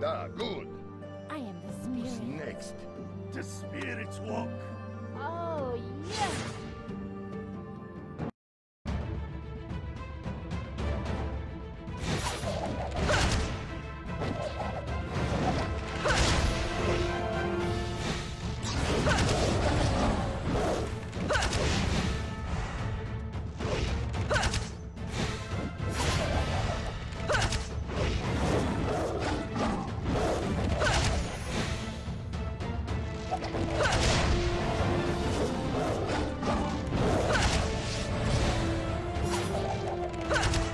Da, good. I am the Who's spirit. next? The spirits walk. Oh, yes! Ugh!